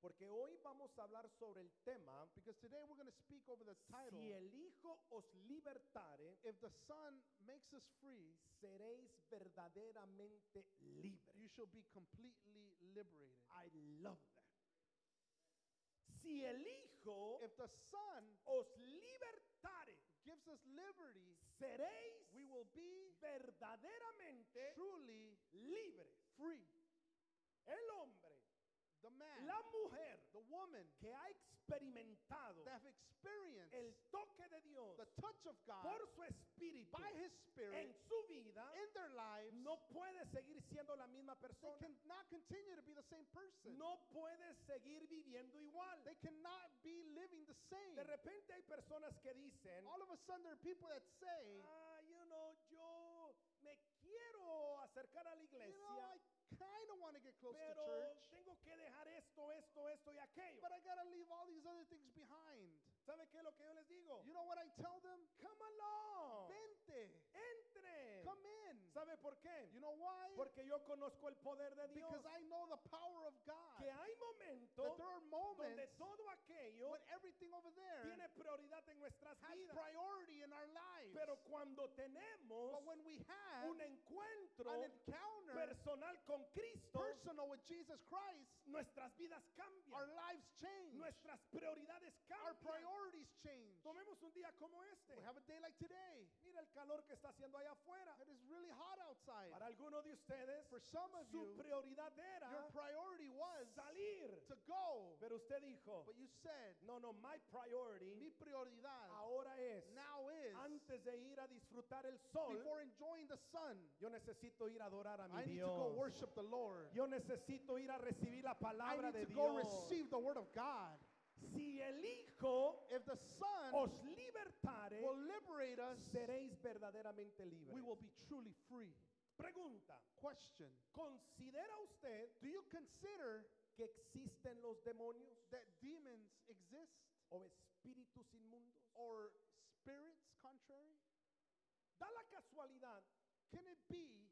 Porque hoy vamos a hablar sobre el tema, Because today we're going to speak over the title si el Hijo os libertare, If the Son makes us free, seréis verdaderamente libres. you shall be completely liberated. I love that. Si el Hijo If the Son os libertare, gives us liberty, seréis we will be verdaderamente truly free. El hombre, The man, la mujer the woman que ha experimentado that have experienced el toque de Dios the touch of God por su espíritu by His en Spirit su vida, in their lives, no puede seguir siendo la misma they persona. cannot continue to be the same person. No puede seguir viviendo igual. They cannot be living the same. De repente hay personas que dicen, All of a sudden, there are people that say, ah, you know, yo me quiero acercar a la you know, iglesia, I kind of want to get close to pero church, tengo que dejar esto, esto, esto y aquello. but I got to leave all these other things behind. ¿Sabe qué es lo que yo les digo? You know what I tell them? Come along. Vente. ¿Sabe por qué? You know why? Porque yo conozco el poder de Dios. Because I know the power of God. que hay momentos That there are moments donde todo aquello When everything over there tiene prioridad en nuestras has vidas. priority in our lives. Pero cuando tenemos But when we have un encuentro an encounter personal con Cristo, personal with Jesus Christ, nuestras vidas our cambian. lives change. Nuestras prioridades Our cambian. priorities change. Tomemos un día como este. We have a day like today. Mira el calor que está haciendo allá afuera. It is really hot outside. Para algunos de ustedes, For some of su you, prioridad Your era priority was salir. to go. Pero usted dijo, But you said, no, no, my priority mi prioridad ahora es, now is antes de ir a disfrutar el sol, before enjoying the sun, yo necesito ir a adorar a mi I need to go Dios. worship the Lord. Yo necesito ir a recibir la I palabra need de to go Dios. receive the word of God. Si el Hijo If the Son os libertare, will liberate us, seréis verdaderamente libres. we will be truly free. Pregunta, Question ¿considera usted Do you consider que existen los demonios that demons exist o espíritus inmundos? or spirits contrary? Da la casualidad. Can it be?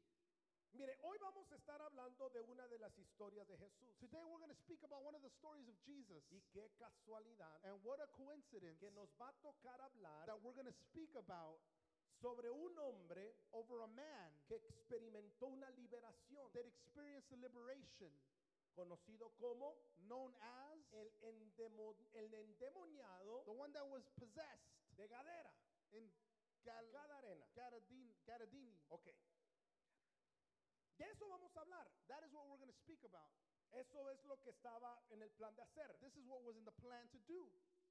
Mire, hoy vamos a estar hablando de una de las historias de Jesús. Today we're going to speak about one of the stories of Jesus. Y qué casualidad And what a coincidence que nos va a tocar hablar that we're going to speak about sobre un hombre over a man que experimentó una liberación, that experienced a liberation conocido como known as el, endemo- el endemoniado the one that was possessed de Gadara. in Gal- Gadarena. Garadin- Garadini. Ok. De eso vamos a hablar. That is what we're going to speak about. Eso es lo que estaba en el plan de hacer. This is what was in the plan to do.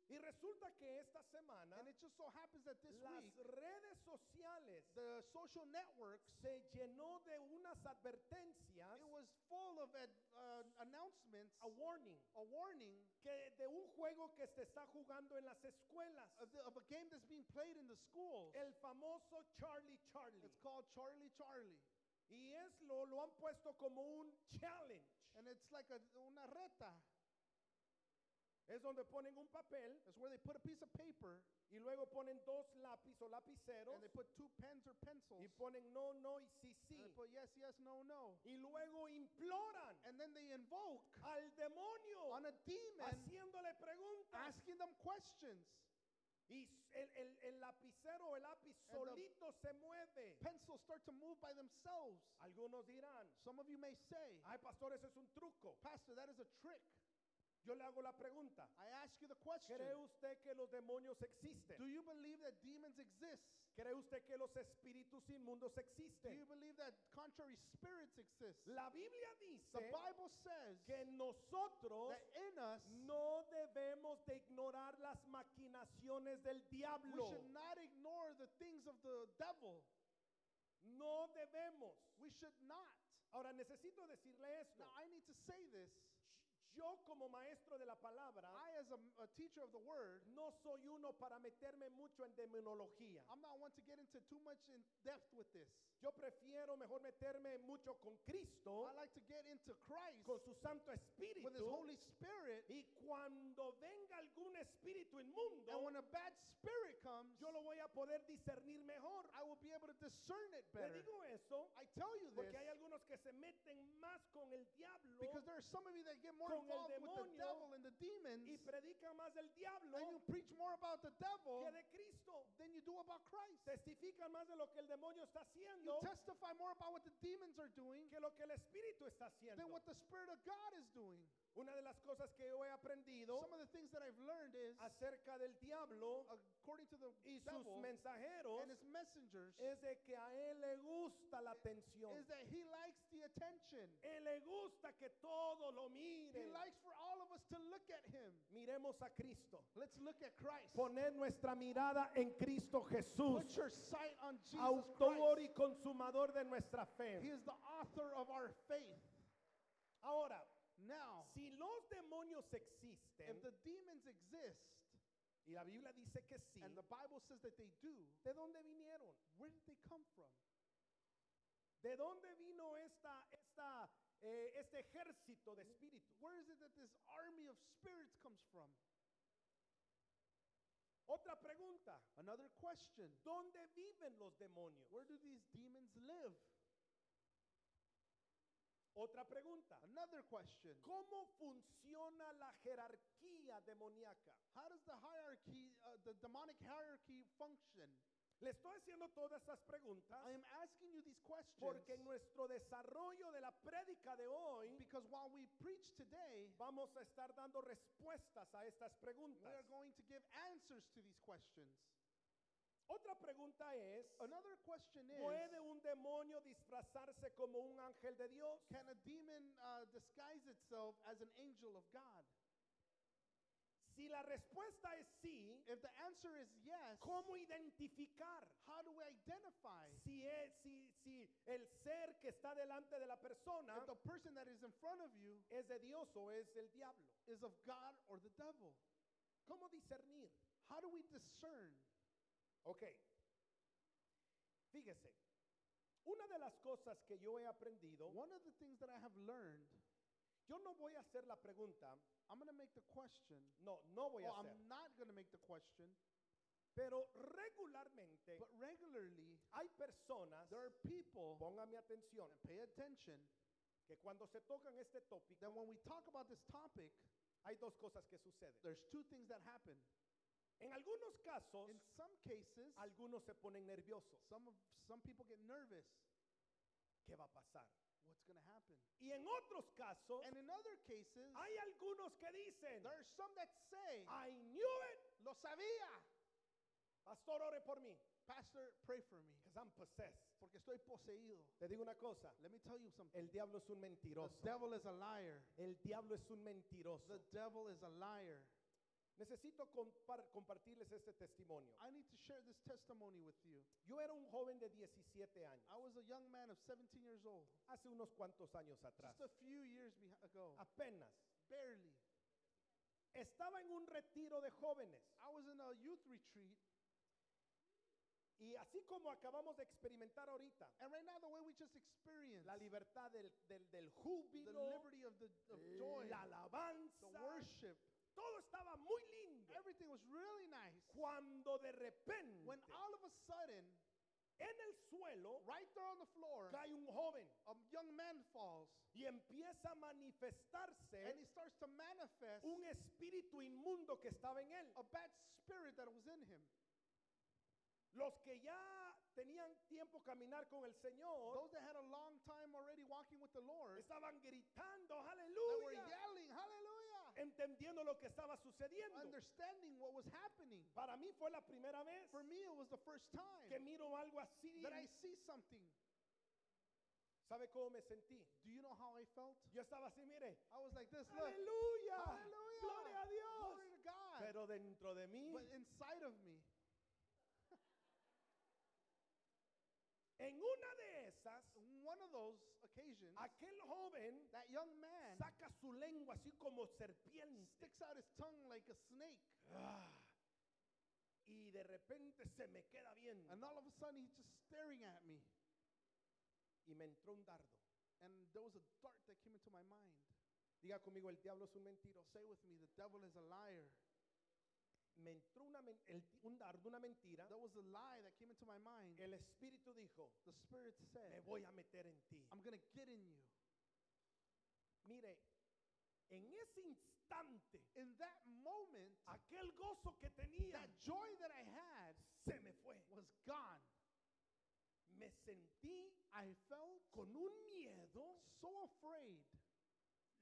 Y resulta que esta semana And it just so happens that this las week, redes sociales the social networks, se llenó de unas advertencias, it was full of ad- uh, announcements, a warning, a warning que de un juego que se está jugando en las escuelas, of, the, of a game that's being played in the schools. el famoso Charlie Charlie. It's called Charlie Charlie. Y es lo, lo han puesto como un challenge. And it's like a, una reta. Es donde ponen un papel It's where they put a piece of paper y luego ponen dos lápiz o lapiceros and they put two pens or pencils. y ponen no, no y sí, And they sí. put yes, yes, no, no. Y luego imploran And then they invoke al demonio on a demon, haciéndole preguntas. asking them questions. Y el, el- el lapicero el lápiz solito se mueve. Pencils start to move by themselves. Algunos dirán, Some of you may say, ay pastor, eso es un truco. Pastor, that is a trick. Yo le hago la pregunta. I ask you the ¿Cree question usted que los demonios existen? Do you believe that demons exist? ¿Cree usted que los espíritus inmundos Do you existen? believe that contrary spirits exist? La Biblia The dice Bible says que nosotros that in us no debemos de ignorar las maquinaciones del we diablo. should not ignore the things of the devil. No debemos. We should not. Ahora necesito decirle esto. Now, I need to say this. Yo como maestro de la palabra I, as a, a teacher of the word, no soy uno para meterme mucho en demonología. I'm not one to get into too much in depth with this. Yo prefiero mejor meterme mucho con Cristo, I like to get into Christ con su Santo Espíritu. with His Holy Spirit. Y cuando venga algún espíritu inmundo, And when a bad spirit comes, yo lo voy a poder discernir mejor. I will be able to discern it Le better. digo eso I tell you this porque hay algunos que se meten más con el diablo because there are some of you that get more con el with the demonio devil and the demons, y predican más del diablo and you preach more about the devil que de Cristo. than you do about Christ. Testifican más de lo que el demonio está You haciendo testify more about what the demons are doing que lo que el Espíritu está haciendo. than what the Spirit of God is doing. Una de las cosas que yo he aprendido Some of the things that I've learned is, acerca del diablo according to the y sus devil mensajeros and his messengers, es de que a él le gusta la atención. is that he likes the attention. Él le gusta que todo lo mire. Likes for all of us to look at him. Miremos a Cristo. Let's look at Christ. Poner nuestra mirada en Cristo Jesús, Put your sight on Jesus autor y consumador de nuestra fe. He is the author of our faith. Ahora, Now, si los demonios existen, if the demons exist, y la Biblia dice que sí, and the Bible says that they do, ¿de dónde vinieron? where did they come from? ¿De dónde vino esta, esta, eh, este ejército de espíritus? Where is it that this army of spirits comes from? Otra pregunta, Another question. ¿dónde viven los demonios? Where do these demons live? Otra pregunta, Another question. ¿cómo funciona la jerarquía demoníaca? How does the hierarchy, uh, the demonic hierarchy function? Le estoy haciendo todas estas preguntas I am asking you these questions porque en nuestro desarrollo de la prédica de hoy because while we preach today, vamos a estar dando respuestas a estas we preguntas. are going to give answers to these questions. Otra pregunta es, Another question is ¿puede un demonio disfrazarse como un ángel de Dios? Can a demon uh, disguise itself as an angel of God? Si la respuesta es sí, If the answer is yes, ¿cómo identificar how do we identify si, es, si, si el ser que está delante de la persona if the person that is in front of you es de Dios o es del diablo? is of God or the devil? ¿Cómo discernir? How do we discern? Ok. Fíjese, una de las cosas que yo he aprendido, One of the things that I have learned, yo no voy a hacer la pregunta, I'm going to make the question. no, no voy a hacer, I'm not going to make the question, pero regularmente but regularly hay personas, there are people, póngame atención, and pay attention, que cuando se tocan este tópico, that when we talk about this topic, hay dos cosas que suceden. there's two things that happen. En algunos casos, In some cases, algunos se ponen nerviosos. some of some people get nervous. ¿Qué va a pasar? Going to happen? Y en otros casos, And in other cases, hay algunos que dicen, there are some that say, I knew it. "Lo sabía." Pastor, ore por mí. Pastor, pray for me Because I'm possessed. porque estoy poseído. Te digo una cosa, Let me tell you something. el diablo es un The mentiroso. devil is a liar. El diablo es un mentiroso. The devil is a liar. Necesito compar- compartirles este testimonio. I need to share this testimony with you. Yo era un joven de 17 años, I was a young man of 17 years old, hace unos cuantos años atrás. just a few years ago, Apenas. barely. Estaba en un retiro de jóvenes. I was in a youth retreat, Y así como acabamos de experimentar ahorita, and right now the way we just la libertad del, del, del the júbilo, liberty of the of joy, la alabanza, the worship, todo estaba muy lindo. everything was really nice. Cuando de repente, When all of a sudden, en el suelo, right there on the floor, cae un joven a young man falls, y empieza a manifestarse and he starts to manifest un espíritu inmundo que estaba en él. a bad spirit that was in him. Los que ya tenían tiempo caminar con el Señor Those that had a long time already walking with the Lord, estaban gritando, aleluya, entendiendo lo que estaba sucediendo. understanding what was happening. Para mí fue la primera vez For me, it was the first time que miro algo así. that I see something. ¿Sabe cómo me sentí? Do you know how I felt? Yo estaba así, mire, I was like this, look, aleluya, Hallelujah, gloria a Dios. glory to God. Pero dentro de mí, But inside of me, en una de esas, one of those occasions, aquel joven that young man saca su lengua así como serpiente. sticks out his tongue like a snake. Ah, y de repente se me queda viendo. And all of a sudden, he's just staring at me. Y me entró un dardo. And there was a dart that came into my mind. Diga conmigo, el diablo es un mentiroso. Say with me, the devil is a liar. Me entró una, men- el- un dardo, una mentira, That was a lie that came into my mind. el Espíritu dijo, The Spirit me said, voy a meter en ti. I'm going to get in you. Mire, en ese instante, In that moment, aquel gozo que tenía that joy that I had se me fue. was gone. Me sentí I felt con un miedo. so afraid.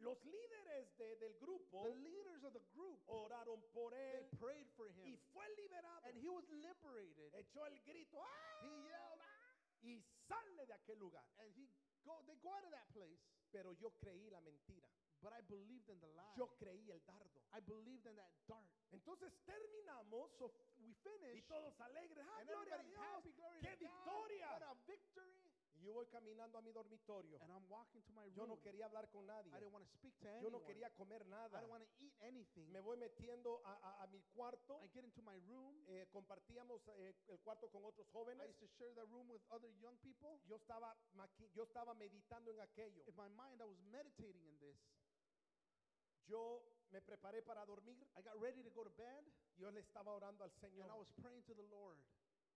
Los líderes de- del grupo The leaders of the group, oraron por they él prayed for y him. fue liberado. And he was liberated. Echó el grito ¡ah! He yelled, "Ah!" y sale de aquel lugar. and he go. They go out of that place. Pero yo creí la mentira. But I believed in the lie. Yo creí el dardo. I believed in that dart. Entonces terminamos So we y finished, todos alegres. ¡Ah, gloria a Dios! happy. Glory ¡Qué God! victoria! What a victory! Y yo voy caminando a mi dormitorio. And I'm walking to my Yo room. no quería hablar con nadie. I didn't want to speak to Yo anyone. no quería comer I nada. didn't want to eat anything. Me voy metiendo a, a- a mi cuarto. I get into my room. Eh, compartíamos eh, el cuarto con otros I jóvenes. used to share that room with other young people. Yo estaba, maqui- yo estaba meditando en aquello. In my mind, I was meditating in this. Yo me preparé para dormir. I got ready to go to bed, Yo le estaba orando al Señor. and I was praying to the Lord.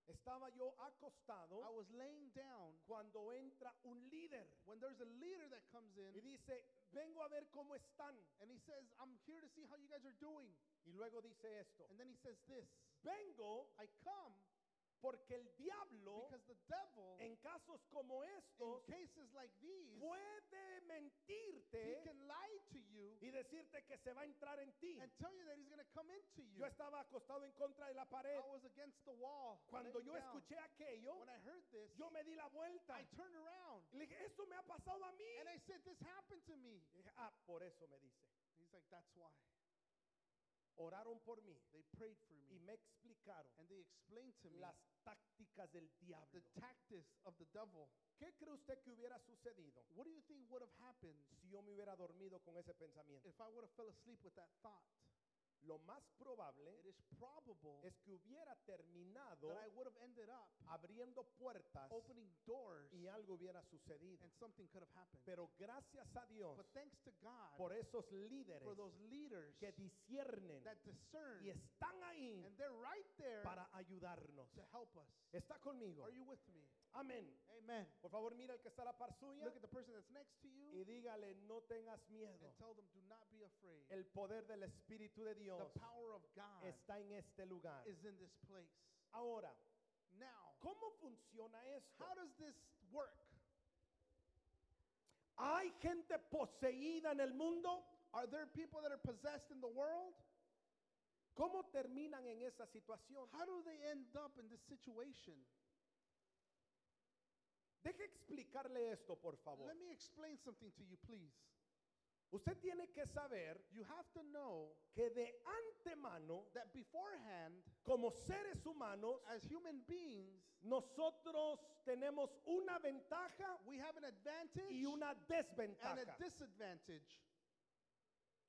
Estaba yo acostado I was laying down cuando entra un líder when there's a leader that comes in, y dice, vengo a ver cómo están. and he says, I'm here to see how you guys are doing. Y luego dice esto, And then he says this vengo I come porque el diablo because the devil, en casos como in estos, cases like these, puede he mentirte can lie to you y decirte que se va a entrar en ti. and tell you that he's going to come into you. Yo estaba acostado en contra de la pared. I was against the wall. Cuando laying yo down. escuché aquello, when I heard this, yo me di la vuelta. I turned around Y le dije, esto me ha pasado a mí. and I said, This happened to me. Y dije, ah, por eso me dice. He's like, That's why. Oraron por mí They prayed for y me me explicaron and they explained to me las tácticas del diablo. the tactics of the devil. ¿Qué cree usted que hubiera sucedido What do you think would have happened si yo me hubiera dormido con ese pensamiento? if I would have fell asleep with that thought? Lo más probable It is probable es que hubiera terminado that I would have ended up abriendo puertas opening doors y algo hubiera sucedido. and something could have happened. Pero gracias a Dios But thanks to God por esos líderes for those leaders que disciernen that discern y están ahí and they're right there para ayudarnos. to help us. ¿Está conmigo? Are you with me? Amén. Amen. Por favor, mira el que está a la par suya Look at the person that's next to y you dígale, no tengas miedo. and tell them, do not be afraid. El poder del Espíritu de Dios The power of God está en este lugar. is in this place. Ahora, Now, ¿cómo funciona esto? how does this work? ¿Hay gente poseída en el mundo? Are there people that are possessed in the world? ¿Cómo terminan en esa situación? How do they end up in this situation? Deje explicarle esto, por favor. Let me explain something to you, please. Usted tiene que saber You have to know que de antemano, that beforehand, como seres humanos, as human beings, nosotros tenemos una ventaja we have an advantage y una and desventaja. a disadvantage.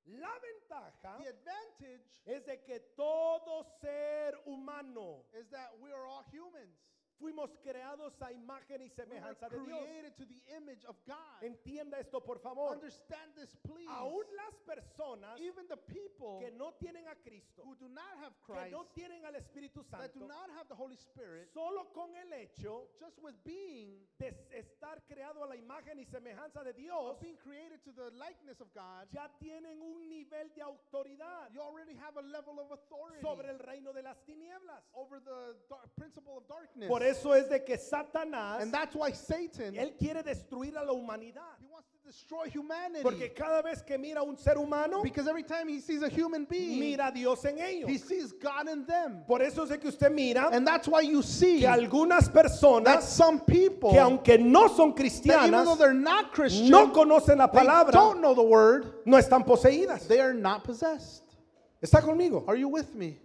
La ventaja The advantage es de que todo ser humano is that we are all humans. Fuimos creados a imagen y semejanza de Dios. created to the image of God. Entienda esto, por favor. Understand this, please. Aún las personas Even the people que no tienen a Cristo, who do not have que Christ, no tienen al Espíritu that do Santo, not have the Holy Spirit, solo con el hecho just with being de estar creado a la imagen y semejanza de Dios, of being created to the likeness of God, ya tienen un nivel de autoridad you already have a level of authority sobre el reino de las tinieblas. over the principle of darkness. Por eso es de que Satanás, and that's why Satan, él quiere destruir a la humanidad. he wants to destroy humanity. Porque cada vez que mira a un ser humano, because every time he sees a human being, mira a Dios en ellos. he sees God in them. Por eso es de que usted mira And that's why you see que algunas that personas some people, que aunque no son that even cristianas, though they're not Christian, no conocen la they palabra, don't know the word, no están poseídas. they are not possessed. ¿Está conmigo? Are you with me?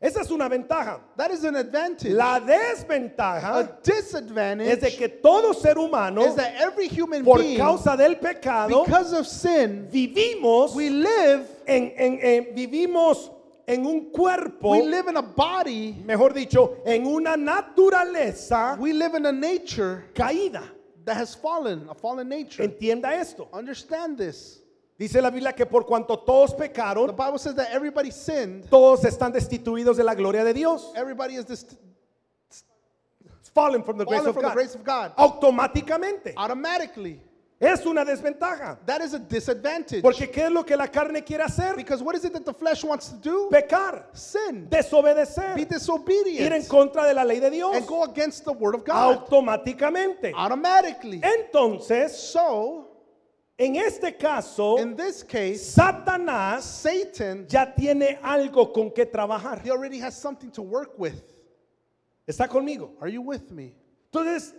Esa es una ventaja. That is an advantage. La a desventaja disadvantage es de que todo ser humano, is that every human por being, causa del pecado, because of sin, vivimos we live, en, en- en- vivimos en un cuerpo, we live in a body, mejor dicho, en una naturaleza we live in a nature caída. that has fallen, a fallen nature. Entienda esto. Understand this. Dice la Biblia que por cuanto todos The pecaron, Bible says that everybody sinned, todos están destituidos de la gloria de Dios. everybody is Fallen from the grace fallen of from the God. grace of God. Automáticamente. Automatically. Es una desventaja. That is a disadvantage. Porque ¿qué es lo que la carne quiere hacer? Because what is it that the flesh wants to do? Pecar, Sin. desobedecer, Be ir en disobedient. contra de la ley de Dios. And go against the word of God. Automáticamente. Automatically. Entonces, So, en este caso, in this case, Satanás Satan, ya tiene algo con que trabajar. he already has something to work with. ¿Está conmigo? Are you with me? Entonces,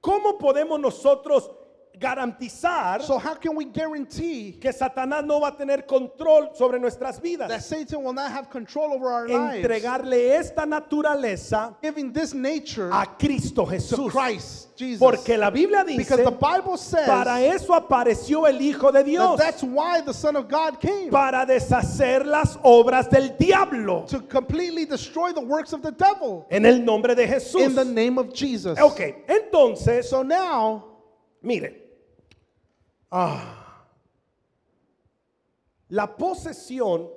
¿cómo podemos nosotros garantizar So, how can we guarantee que Satanás no va a tener control sobre nuestras that vidas? Satan will not have control over our lives? Entregarle esta naturaleza Giving this nature a Cristo to Jesús. Christ Jesus. Porque la Biblia Because dice, the Bible says para eso apareció el Hijo de Dios, that's why the Son of God came. para deshacer las obras del diablo. to completely destroy the works of the devil En el nombre de Jesús. in the name of Jesus. Ok, entonces, So now, mire. Ah. la posesión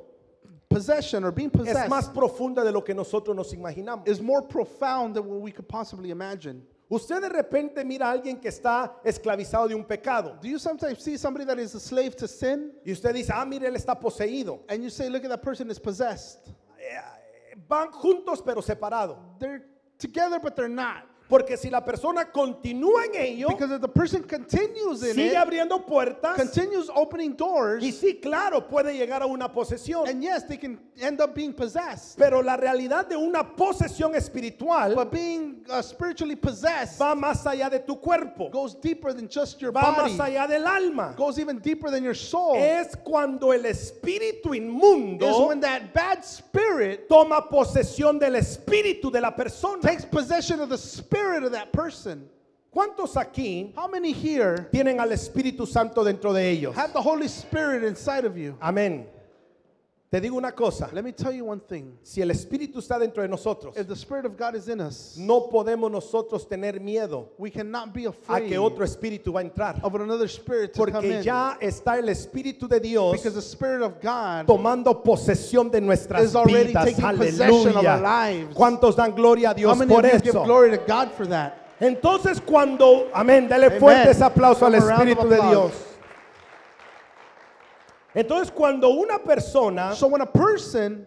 possession or being es possessed más profunda de lo que nosotros nos imaginamos. is more profound than what we could possibly imagine. Usted de repente mira a alguien que está esclavizado de un pecado Do you sometimes see somebody that is a slave to sin y usted dice, ah, mire, él está poseído. and you say, look at that person is possessed? Eh, Van juntos pero separados. They're together, but they're not. Porque si la persona continúa en ello, Because if the person continues in sigue it, abriendo puertas continues opening doors, y sí, claro, puede llegar a una posesión. and yes, they can end up being possessed. Pero la realidad de una posesión espiritual But being uh, spiritually possessed va más allá de tu cuerpo, goes deeper than just your va body, más allá del alma. goes even deeper than your soul. Es cuando el espíritu is inmundo when that bad spirit toma posesión del espíritu de la persona. takes possession of the spirit of that person. ¿Cuántos aquí How many here tienen al Espíritu Santo dentro de ellos? have the Holy Spirit inside of you? Amén. Te digo una cosa, Let me tell you one thing. si el Espíritu está dentro de nosotros, If the Spirit of God is in us, no podemos nosotros tener miedo we cannot be a que otro espíritu va a entrar. of another spirit to come Porque in. ya está el Espíritu de Dios Because the Spirit of God tomando posesión de nuestras is already vidas. taking possession of our Aleluya. lives. ¿Cuántos dan gloria a How Dios many por you give eso? glory to God for that? Entonces cuando, amén, dale Amen. fuerte ese aplauso al Espíritu de. Dios. Entonces cuando una persona So when a person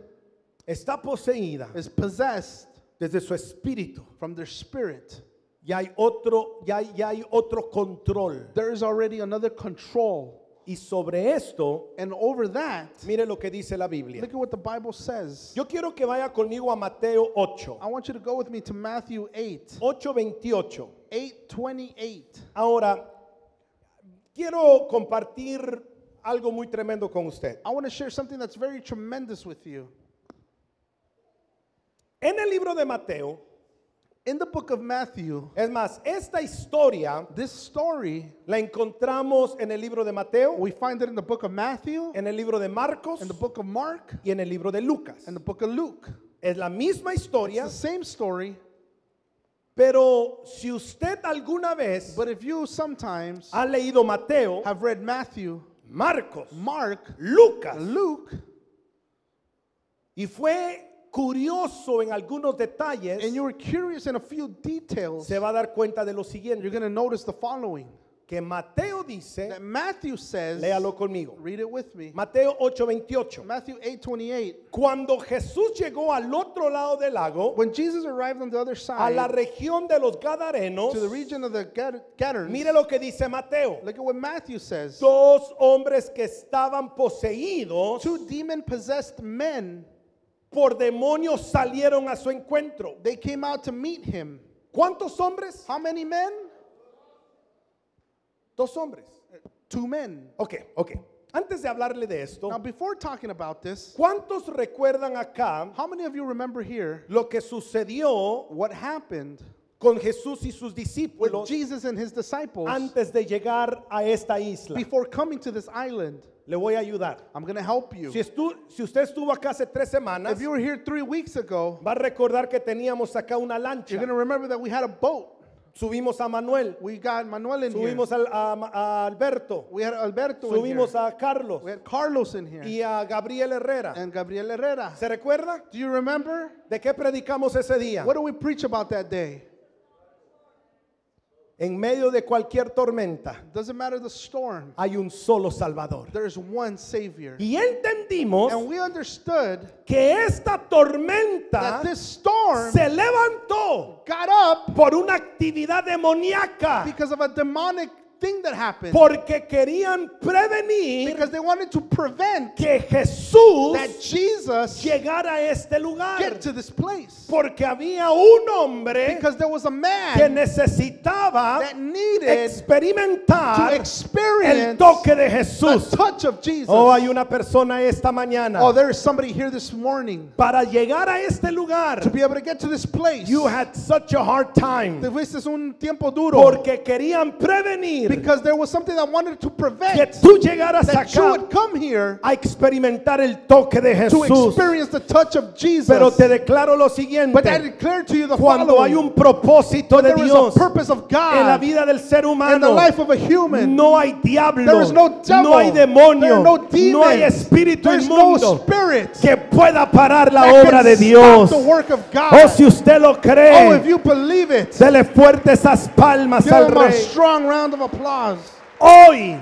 está poseída is possessed desde su espíritu, from their spirit, ya hay otro, ya hay, ya hay otro control. there is already another control. Y sobre esto, And over that, mire lo que dice la Biblia. look at what the Bible says. Yo quiero que vaya conmigo a Mateo 8, I want you to go with me to Matthew 8, 8:28. 828. Ahora, quiero compartir algo muy tremendo con usted. I want to share something that's very tremendous with you. En el libro de Mateo, In the book of Matthew, es más, esta historia this story, la encontramos en el libro de Mateo, we find it in the book of Matthew, en el libro de Marcos in the book of Mark, y en el libro de Lucas. and the book of Luke. Es la misma historia, It's the same story, pero si usted alguna vez but if you sometimes ha leído Mateo, have read Matthew, Marcos, Mark, Lucas. Luke, y fue curioso en algunos detalles, and you were curious in a few details, se va a dar cuenta de lo you're siguiente, going to notice the following. Que Mateo dice, That Matthew says, léalo conmigo, read it with me. Mateo 8:28, Matthew 8:28. cuando Jesús llegó al otro lado del lago, When Jesus arrived on the other a la side región de los Gadarenos, to the region of the Gad- Gadarenes, mire lo que dice Mateo, look at what Matthew says. dos hombres que estaban poseídos Two demon-possessed men, por demonios salieron a su encuentro. they came out to meet him. ¿Cuántos hombres? How many men? Dos hombres. Two men. Ok, ok. Antes de hablarle de esto, Now, before talking about this, ¿cuántos recuerdan acá how many of you remember here lo que sucedió what happened con Jesús y sus with discípulos Jesus and his disciples antes de llegar a esta isla? before coming to this island? Le voy a ayudar. I'm going to help you. Si, estu- si usted estuvo acá hace tres semanas, If you were here three weeks ago, va a recordar que teníamos acá una lancha. you're going to remember that we had a boat. Subimos a Manuel, We got Manuel in here. subimos al- a, a Alberto, We had Alberto in here. subimos a Carlos We had Carlos in here. y a Gabriel Herrera. And Gabriel Herrera. ¿Se recuerda? Do you remember? ¿De qué predicamos ese día? What do we preach about that day? En medio de cualquier tormenta Doesn't matter the storm. hay un solo Salvador. There's one Savior. Y entendimos And we understood que esta tormenta that this storm se levantó got up por una actividad demoníaca, because of a demonic thing that happened. porque querían prevenir Because they wanted to prevent que Jesús that Jesus llegara a este lugar. get to this place. Porque había un hombre Because there was a que man necesitaba that needed experimentar to el experience toque de the Jesús. touch of Jesus. Oh, hay una persona esta mañana. Oh, there is somebody here this morning. Para llegar a este lugar, To be able to get to this place, you had such a hard time. tuviste un tiempo duro. Porque querían prevenir Because there was something that wanted to que prevent tú llegaras that you acá would come here a experimentar el toque de to Jesús. experience the touch of Jesus. Pero te declaro lo But I siguiente. declare to you the Cuando hay following. un propósito de There is Dios a purpose of en la God vida del ser in the humano, life of a human. no hay diablo, There is no devil. no hay There demonio, are no demons. no hay espíritu There's no inmundo spirit que pueda parar la that obra can de stop Dios. the work of God. Oh, si usted lo oh, if cree, you believe it, dele fuerte esas palmas give al him a rey. strong round of applause. Hoy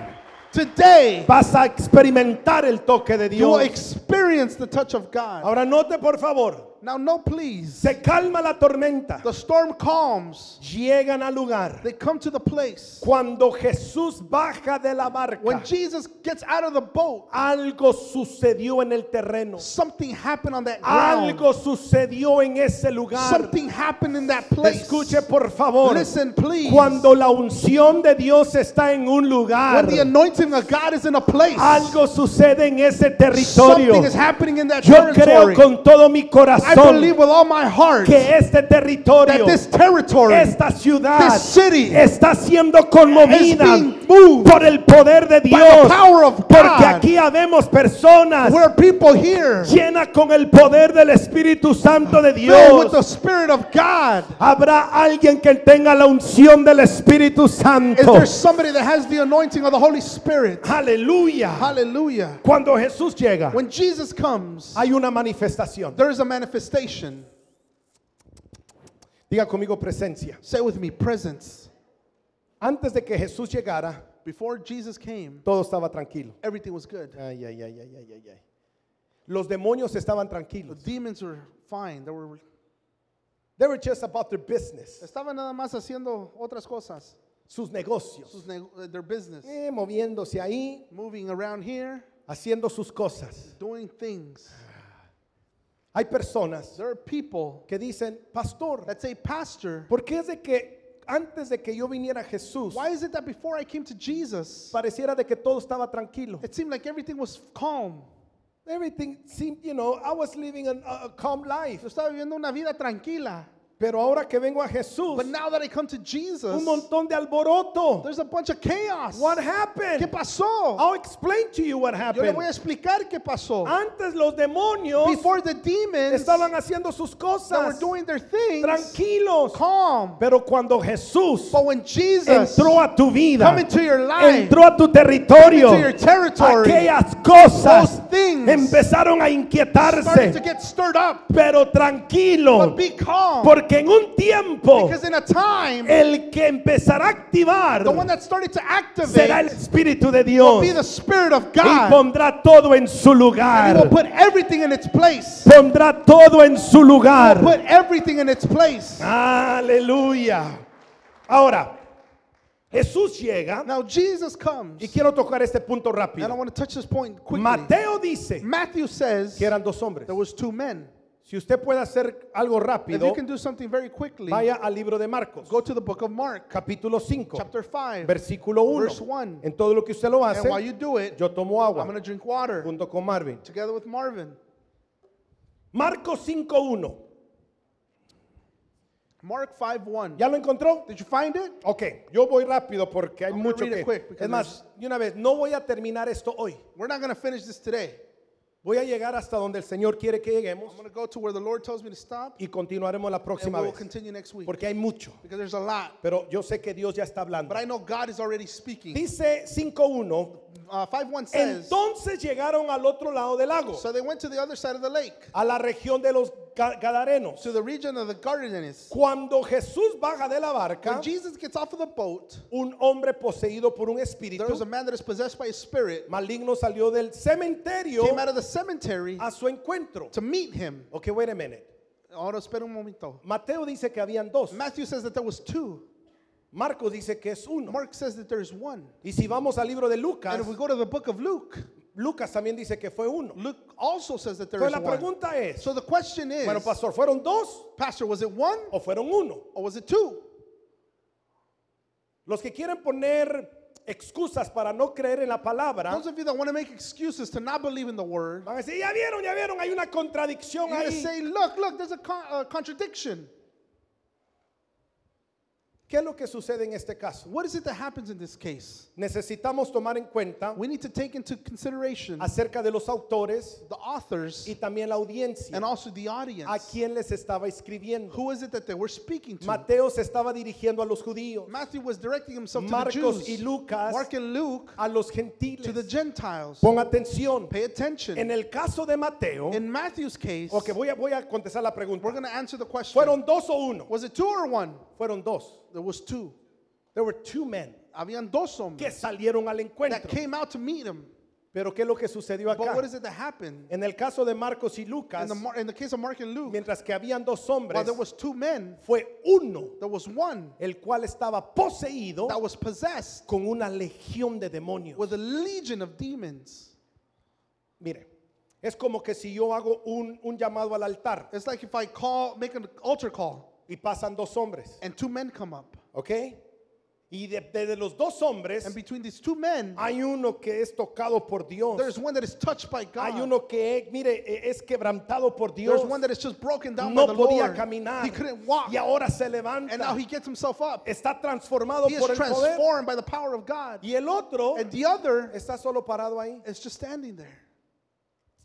Today, vas a experimentar el toque de you will Dios. experience the touch of God. Ahora note por favor, Now, no, please. se calma la tormenta, The storm calms. llegan al lugar. They come to the place. Cuando Jesús baja de la barca, When Jesus gets out of the boat, algo sucedió en el terreno. something happened on that ground. Algo sucedió en ese lugar. Something happened in that place. Escuche por favor. Listen, please. Cuando la unción de Dios está en un lugar, when the anointing of God is in a place, algo sucede en ese territorio. something is happening in that Yo creo con todo mi I believe with all my heart que este territorio, that this territory esta ciudad, this city está siendo is conmovida being moved por el poder de by the Dios. power of Porque God. aquí habemos personas llenas con el poder del Espíritu Santo de filled with the Dios. Spirit of God. Habrá alguien que tenga la unción del Espíritu Santo. there somebody that has the anointing of the Holy Spirit? Aleluya. Hallelujah. Cuando Jesús llega, When Jesus comes, hay una manifestación. there is a manifestation. Diga conmigo presencia. Say with me, presence. Antes de que Jesús llegara, Before Jesus came, todo estaba tranquilo. everything was good. Ay, ay, ay, ay, ay, ay, ay. Los demonios estaban The tranquilos. demons were fine. They were They were just about their business, estaban nada más haciendo otras cosas. sus negocios. Sus neg- uh, Their business. Eh, moviéndose ahí, Moving around here, haciendo sus cosas. doing things. Hay personas There are people que dicen, pastor, that say, Pastor, ¿por qué es de que antes de que yo viniera a Jesús, why is it that before I came to Jesus, pareciera de que todo estaba tranquilo? it seemed like everything was calm? Everything seemed, you know, I was living an- a, a calm life. Yo estaba viviendo una vida tranquila. Pero ahora que vengo a Jesús, But now that I come to Jesus, un montón de alboroto. there's a bunch of chaos. What ¿Qué happened? pasó? I'll explain to you what Yo le voy a happened. explicar qué pasó. Antes los demonios Before the demons estaban haciendo sus that were cosas doing their things, tranquilos. calm. Pero cuando Jesús But when Jesus entró a tu vida, come into your life, entró a tu territorio, into your territory, aquellas cosas those things empezaron a started to inquietarse. get stirred up. Pero tranquilo, But be calm. Porque en un tiempo Because in a time, el que empezará a activar the one that started to será el activate Espíritu de will Dios be the Spirit of y God. pondrá todo en su And He will lugar. put everything in its place. Pondrá todo en su lugar. Put everything in its place. Aleluya. Ahora, Jesús llega Now Jesus comes. y quiero tocar este punto And I rápido. want to touch this point quickly. Mateo dice Matthew says que eran dos hombres. there was two men. Si usted puede hacer algo If rápido, you can do something very quickly, vaya al libro de Marcos, go to the book of Mark, capítulo 5, chapter 5. versículo 1. Verse one. En todo lo que usted lo hace, And while you do it, yo tomo I'm agua going to drink water junto con Marvin. together with Marvin. Marcos 5.1. Mark 5 1. ¿Ya lo encontró? Did you find it? Ok, yo voy rápido porque hay I'm gonna mucho read it que... quick because Es más, de una vez, no voy a terminar esto hoy. We're not going to finish this today. Voy a llegar hasta donde el Señor quiere que lleguemos I'm going to go to where the Lord tells me to stop, y continuaremos la and próxima we'll vez. continue next week. Porque hay mucho. Because there's a lot. Pero yo sé que Dios ya está hablando. But I know God is already speaking. Dice 5.1. Uh, 5.1 says, Entonces llegaron al otro lado del lago, So they went to the other side of the lake, a la región de los Ga- Gadarenos. to the region of the Gardenians. Cuando Jesús baja de la barca, When Jesus gets off of the boat, un hombre poseído por un there was espíritu a man that is possessed by a spirit, maligno salió del cementerio came out of the cemetery a su encuentro. to meet him. Ok, wait a minute. Ahora espera un momento. Mateo dice que habían dos. Matthew says that there was two. Marcos dice que es uno. Mark says that there's one. Y si vamos al libro de Lucas, And if we go to the book of Luke, Lucas también dice que fue uno. Luke also says that there Entonces is la one. pregunta es, So the question is, bueno, pastor, ¿fueron dos Pastor, was it one o fueron uno? or was it two? Los que quieren poner excusas para no creer en la palabra, Those of you that want to make excuses to not believe in the word, van a decir, ya vieron, ya vieron, hay una contradicción you're going to ahí. say, look, look, there's a, con- a contradiction. ¿Qué es lo que sucede en este caso? What is it that happens in this case? Necesitamos tomar en cuenta We need to take into consideration acerca de los autores the authors y también la audiencia. and also the ¿A audience. quién les estaba escribiendo? Who is it that they were speaking to? Mateo se estaba dirigiendo a los judíos, Matthew was directing himself to Marcos the y. Lucas Mark and Luke a los to gentiles. the Gentiles. Pon atención. Pay attention. En el caso de Mateo, In Matthew's case, voy a, voy a contestar la we're pregunta. going to answer the question. ¿Fueron dos o uno? Was it two or one? Fueron dos. There was two. There were two men Habían dos que hombres salieron al that encuentro. came out to meet him. Pero ¿qué es lo que sucedió But what acá? is it that happened? En el caso de Marcos y In Lucas, the, Mar- in the case of Mark and Luke, mientras que habían dos while hombres, there was two men, fue uno there was one el cual estaba poseído that was possessed con una legión de demonios. with a legion of demons. Mire, es como que si yo hago un, un llamado al altar It's like if I call, make an altar call, y pasan dos hombres, and two men come up, ¿ok? Y de, de- de los dos hombres and between these two men, hay uno que es tocado por Dios. there's one that is touched by Hay God. uno que, mire, e- es quebrantado por Dios. There's one that is just broken down No by the podía Lord. caminar. He couldn't walk, Y ahora se and now levanta. he gets himself up. Está transformado He is por el poder. transformed by the power of God. Y el otro And the other está solo parado ahí. is just standing there.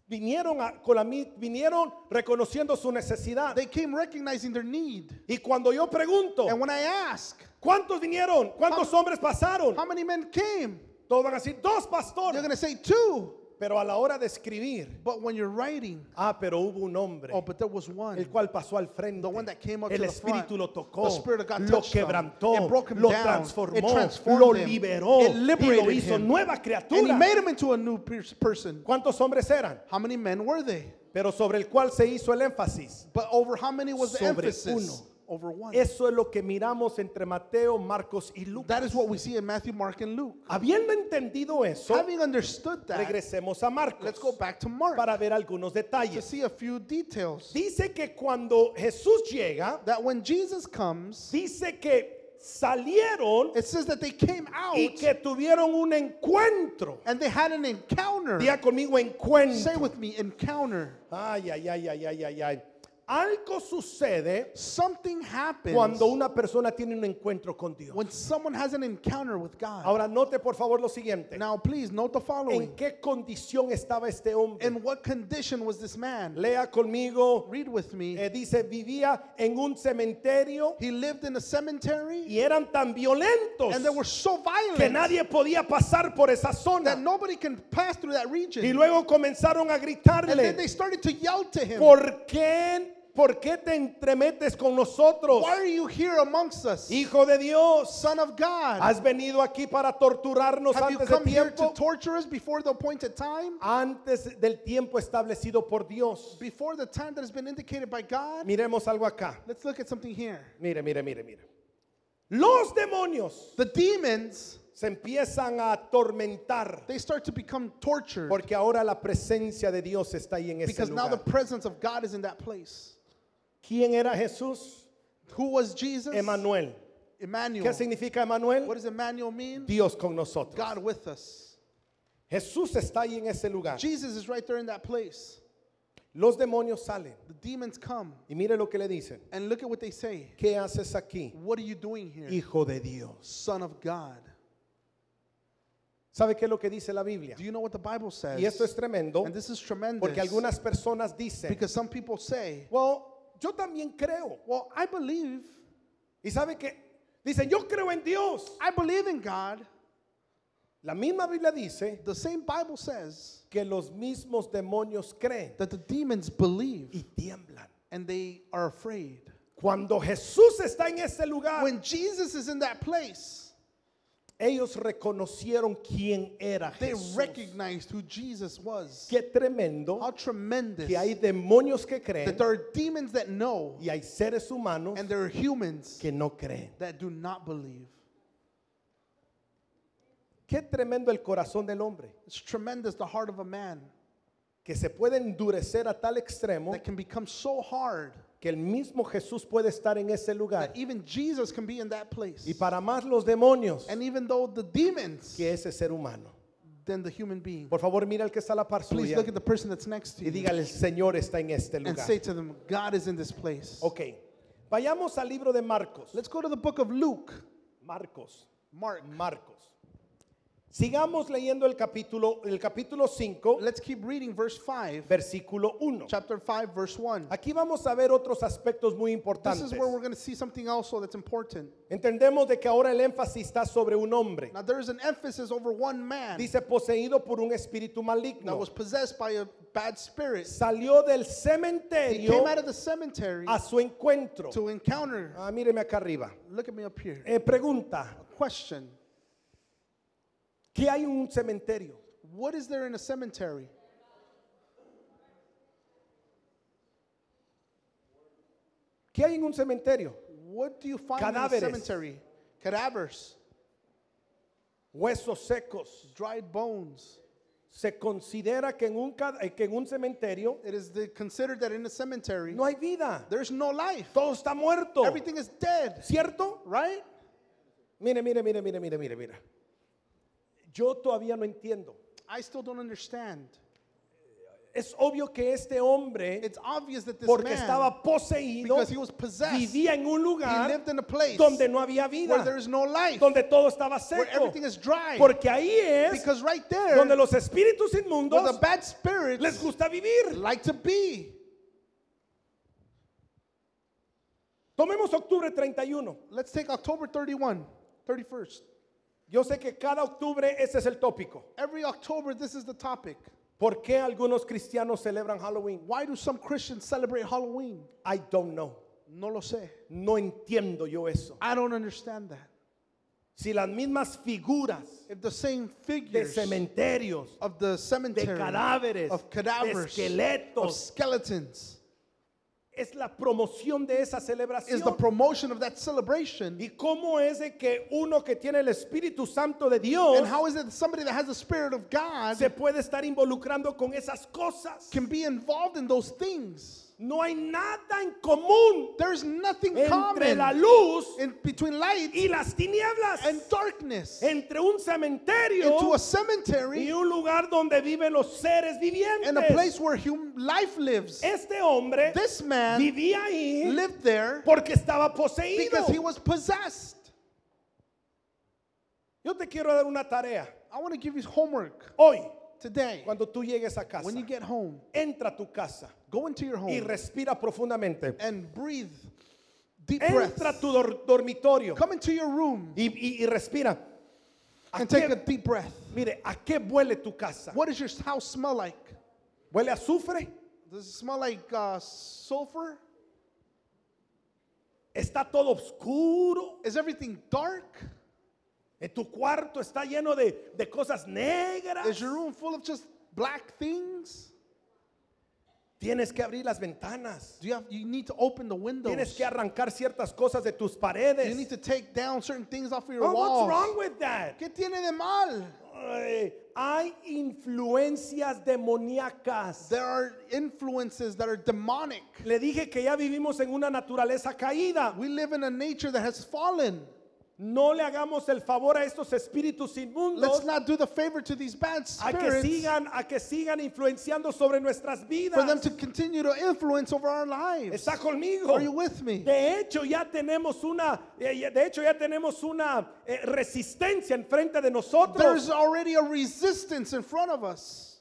Vinieron, a- con la, vinieron reconociendo su necesidad. They came recognizing their need. Y cuando yo pregunto, And when I ask, ¿cuántos vinieron? ¿Cuántos hombres pasaron? how many men came? Todos van a decir, dos They're pastores. going to say two. Pero a la hora de escribir, But when you're writing, ah, pero hubo un hombre. oh, but there was one. el cual pasó al frente. The one that came up el to the front. Espíritu lo tocó, The Spirit of God lo him. quebrantó, It broke him lo down. transformó, It transformed lo him. liberó y lo hizo him. nueva And he criatura. made him into a new pers- person. ¿Cuántos hombres eran? How many men were they? Pero sobre el cual se hizo el énfasis. But over how many was the Sobre emphasis? uno. Over one. Eso es lo que miramos entre Mateo, Marcos y Lucas. That is what we see in Matthew, Mark, and Luke. Habiendo entendido eso, Having understood that, regresemos a Marcos let's go back to Mark para ver algunos to detalles. see a few details. Dice que cuando Jesús llega, That when Jesus comes, dice que salieron it says that they came out y que tuvieron un encuentro. and they had an encounter. Conmigo Say encuentro. with me, encounter. Ay, ay, ay, ay, ay, ay, ay. Algo sucede Something happens cuando una persona tiene un encuentro con Dios. when someone has an encounter with God. Ahora note por favor lo siguiente. Now, please note the ¿En following. qué condición estaba este hombre? In what condition was this man? Lea conmigo. Read with me. Eh, dice, vivía en un cementerio He lived in a cemetery y eran tan violentos and they were so que violent nadie podía pasar por esa that zona. nobody can pass through that region. Y luego comenzaron a And then gritarle, they started to yell to him, ¿por qué, por qué te entremetes con nosotros? Why are you here amongst us? Hijo de Dios, Son of God. ¿has venido aquí para torturarnos Have you antes del come here to tiempo? torture us before the appointed time? Antes del tiempo establecido por Dios. Before the time that has been indicated by God? Miremos algo acá. Let's look at something here. Mire, mire, mire, mire. Los demonios The demons, se empiezan a atormentar they start to become tortured porque ahora la presencia de Dios está ahí en ese because now the lugar. presence of God is in that place. ¿Quién era Jesús? Who was Jesus? Emanuel. Emmanuel. ¿Qué significa Emanuel? What does Emmanuel mean? Dios con nosotros. God with us. Jesús está ahí en ese lugar. Jesus is right there in that place. Los demonios salen The demons come y mire lo que le dicen. and look at what they say. ¿Qué haces aquí, What are you doing here? hijo de Dios? Son of God. ¿Sabe qué es lo que dice la Biblia? Do you know what the Bible says? Y esto es tremendo and this is tremendous. porque algunas personas dicen, because some people say, well, yo también creo. well, I believe, Y sabe que dicen, yo creo en Dios. I believe in God. La misma Biblia dice The same Bible says que los mismos demonios creen that the demons believe y tiemblan. and they are afraid. Cuando Jesús está en ese lugar, When Jesus is in that place, ellos reconocieron quién era they Jesús. recognized who Jesus was. Qué tremendo How tremendous que hay demonios que creen that there are demons that know y hay seres humanos and there are humans que no creen. that do not believe. Qué tremendo el corazón del hombre, It's tremendous the heart of a man que se puede endurecer a tal extremo that can become so hard que el mismo Jesús puede estar en ese lugar. that even Jesus can be in that place. Y para más los demonios And even though the demons, que ese ser humano. than the human being. Por favor, mira al que está a la par Please suya look at the person that's next to y you dígale, el Señor está en este and lugar. say to them, God is in this place. Ok, vayamos al libro de Marcos. Let's go to the book of Luke. Marcos. Mark. Marcos. Sigamos leyendo el capítulo, el capítulo 5, Let's keep reading verse 5, versículo 1. chapter 5, verse 1. Aquí vamos a ver otros aspectos muy This importantes. is where we're going to see something also that's important. Entendemos de que ahora el énfasis está sobre un hombre. Now, there is an emphasis over one man Dice poseído por un espíritu that maligno. was possessed by a bad spirit. Salió del He cementerio came out of the cemetery a su encuentro. to encounter. Ah, míreme acá arriba. Look at me up here. Eh, pregunta, Question ¿qué hay en un cementerio? What is there in a cemetery? ¿Qué hay en un cementerio? What do you find Cadáveres. in a cemetery? Cadavers, Huesos secos. dried bones. Se considera que en un, eh, que en un cementerio It is the, considered that in a cemetery no hay vida. there's no life. Todo está muerto. Everything is dead, ¿Cierto? right? Mire, mire, mire, mire, mire, mire, mire. Yo todavía no entiendo. I still don't understand. Es obvio que este hombre, It's obvious that this porque man, estaba poseído, because he was possessed, vivía en un he lugar lived in a place donde no había where vida, there is no life, donde todo estaba where seco. everything is dry. Porque ahí es Because right there, donde los espíritus where the inmundos bad spirits les gusta vivir. like to be. Tomemos octubre 31. Let's take October 31, 31st. Yo sé que cada octubre ese es el tópico. Every October, this is the topic. ¿Por qué algunos cristianos celebran Halloween? Why do some Christians celebrate Halloween? I don't know. No lo sé. No entiendo yo eso. I don't understand that. Si las mismas figuras If the same de figures cementerios, of the de cemetery, cadáveres, of de cadavers, of esqueletos, skeletons, es la promoción de esa is the celebración. promotion of that celebration. ¿Y cómo es de que uno que tiene el Espíritu Santo de Dios And how is it that somebody that has the Spirit of God se puede estar involucrando con esas cosas? can be involved in those things? No hay nada en común There's nothing entre common la luz in between light y las tinieblas, and darkness. entre un cementerio Into a y cemetery un lugar donde viven los seres and a place vivientes. where human life lives. Este hombre This man vivía ahí lived there porque estaba poseído. because he was possessed. Yo te quiero dar una tarea. I want to give you homework Hoy, today. cuando tú llegues a casa, When you get home, entra a tu casa go into your y home respira profundamente. and breathe deep. Entra a tu dor- dormitorio Come into your room y, y- y respira. ¿A and take qué- a deep breath. mire, ¿a qué huele tu casa? What does your house smell like? ¿Huele a azufre? Does it smell like uh, sulfur? ¿Está todo oscuro? Is everything dark? ¿En tu cuarto está lleno de, de cosas negras? Is your room full of just black things? Tienes que abrir las ventanas. Do you have you need to open the windows? Tienes que arrancar ciertas cosas de tus You paredes. need to take down certain things off of your Oh, walls. what's wrong with that? ¿Qué tiene de mal? Ay, hay influencias demoníacas. There are influences that are demonic. Le dije que ya vivimos en una naturaleza caída. We live in a nature that has fallen. No le hagamos el favor a estos espíritus inmundos Let's not do the favor to these bad a que spirits sigan a que sigan influenciando sobre nuestras for them vidas. to continue to influence over our lives. ¿Está conmigo? Are you with me? De hecho, ya tenemos una, eh, ya- de hecho, ya tenemos una eh, resistencia enfrente de nosotros. There's already a resistance in front of us.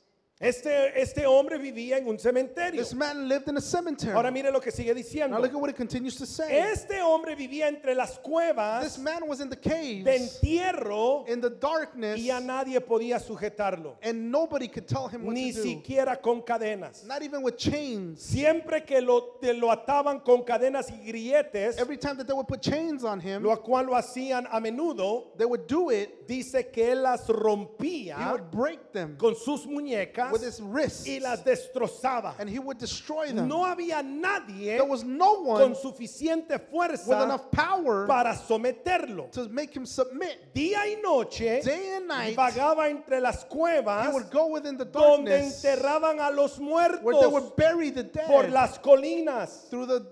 Este, este hombre vivía en un cementerio. This man lived in a cemetery. Ahora mire lo que sigue Now diciendo. look at what it continues to say. Este hombre vivía entre las This cuevas man was in the de caves, entierro in the darkness, y a nadie podía sujetarlo, and nobody could tell him what ni to do. siquiera con cadenas. Not even with chains. Siempre que lo, te lo ataban con cadenas y grilletes, Every time that they would put chains on him, lo cual lo hacían a menudo, they would do it. dice que él las He rompía would break them con sus muñecas with his wrists, y las destrozaba. and he would destroy them. No había nadie There was no one con suficiente with fuerza enough power para someterlo. to make him submit. Día y noche Day and night, vagaba entre las he cuevas would go within the donde darkness enterraban a los where they muertos would bury the por las colinas, through the,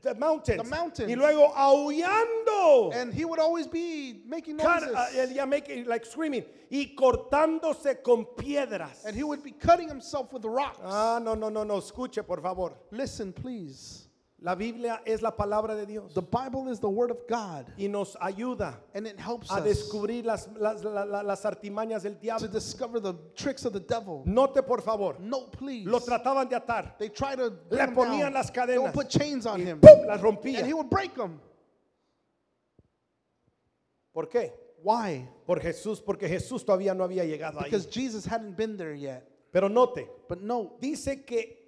the mountains, The mountains. y luego aullando, and he would always be making uh, noises. yeah, making like screaming, y cortándose con piedras. And he would be cutting himself with rocks. Ah, no, no, no, no, escuche por favor. Listen, please. La Biblia es la palabra de Dios The Bible is the Word of God, y nos ayuda and it helps a descubrir las, las, la- la- las artimañas del to diablo. discover the tricks of the devil. Note por favor, No, please. lo trataban de atar, They try to le ponían las They would cadenas put chains on y him, ¡pum! las and he would break them. ¿Por qué? Why? Por Jesús, porque Jesús todavía no había llegado ahí. Because Jesus hadn't been there yet. Pero note, But no, dice que,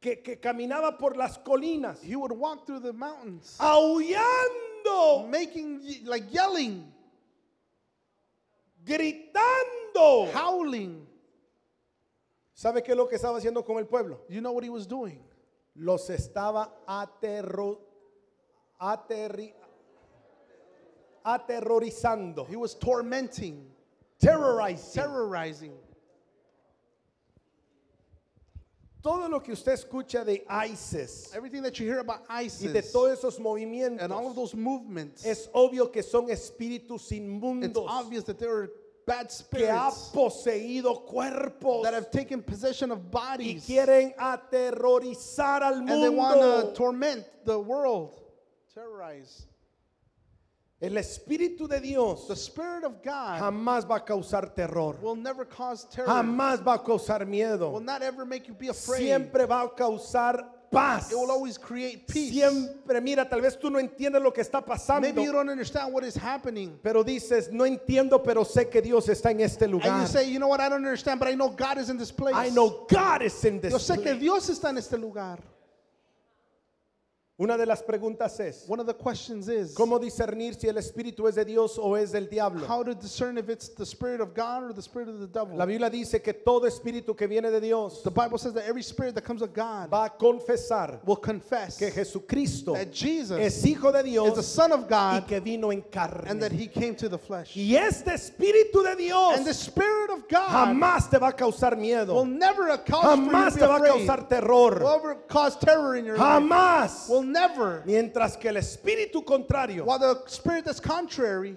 que, que caminaba por las colinas, he would walk through the mountains, aullando, making like yelling, gritando. howling. ¿Sabe qué es lo que estaba haciendo con el pueblo? You know what he was doing? Los estaba aterro, aterri- aterrorizando, He was tormenting, terrorizing. terrorizing. Todo lo que usted escucha de ISIS Everything that you hear about y de ISIS todos esos and all of movimientos, those movements, es obvio que son espíritus it's inmundos obvious that there are bad que ha spirits poseído cuerpos that have taken possession of y bodies quieren aterrorizar al and they want to mundo. torment the world, terrorize. El Espíritu de Dios The Spirit of God jamás va a causar terror, will never cause terror, jamás va a causar will miedo, not ever make you be afraid. siempre va a causar paz. It will always create peace. Siempre, mira, tal vez tú no entiendes lo que está pasando, Maybe you don't understand what is happening. pero dices, no entiendo, pero sé que Dios está en este And you lugar. say, you know what, I don't understand, but I know God is in this place. I know God is in Yo this sé que place. Dios está en este lugar. Una de las preguntas es, One of the questions is ¿cómo discernir si el Espíritu es de Dios o es del diablo? how to discern if it's the Spirit of God or the Spirit of the devil. La Biblia dice que todo espíritu que viene de Dios The Bible says that every spirit that comes of God va a confesar will confess que Jesucristo that Jesus es hijo de is the Dios Son of y God que vino en and that carne. He came to the flesh. Y este espíritu de And the Dios Spirit of God jamás te va a causar will miedo, never cause for you jamás to te be va a afraid. causar Will terror, ever cause terror in your life. jamás. Will never. Mientras que el espíritu contrario While the spirit that's contrary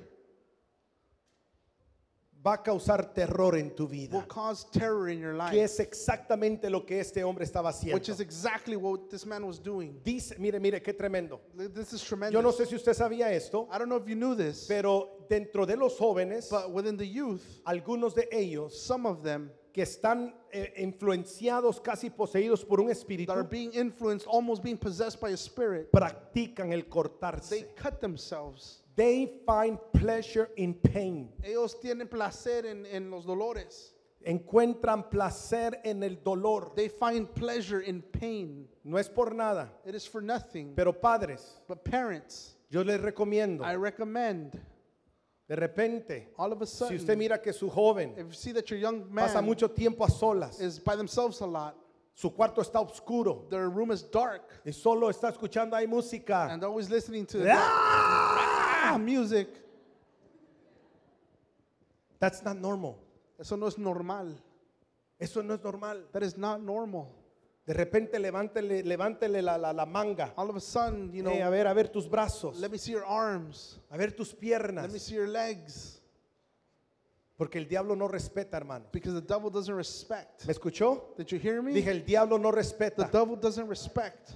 va a causar terror en tu will vida. cause terror in your Que life, es exactamente lo que este hombre estaba haciendo. which is exactly what this man was doing. Dice, mire, mire, qué tremendo. This is tremendous. Yo no sé si usted sabía esto, I don't know if you knew this, pero dentro de los jóvenes, but within the youth, algunos de ellos some of them que están eh, influenciados, casi poseídos por un espíritu, that are being influenced, almost being possessed by a spirit, practican el they cortarse. cut themselves. They find pleasure in pain. Ellos tienen placer en, en los dolores. Encuentran placer en el dolor. They find pleasure in pain. No es por nada, It is for nothing. pero padres, But parents, yo les recomiendo, I recommend de repente, all of a si sudden, usted mira que su joven if you see that your young pasa man mucho tiempo a solas, is by themselves a lot, su cuarto está oscuro their room is dark, y solo está escuchando ahí música. and always listening to ¡Ah! ah, music. That's not normal. Eso no es normal. Eso no es normal. That is not normal. De repente levántele, levántele la, la- la manga. All of a sudden, you know, Eh, a ver, a ver tus brazos. let me see your arms. A ver tus Let me piernas. see your legs. Porque el diablo no respeta, hermano. Because the devil doesn't respect. ¿Me escuchó? Did you hear me? Dije, el diablo no The respeta. devil doesn't respect.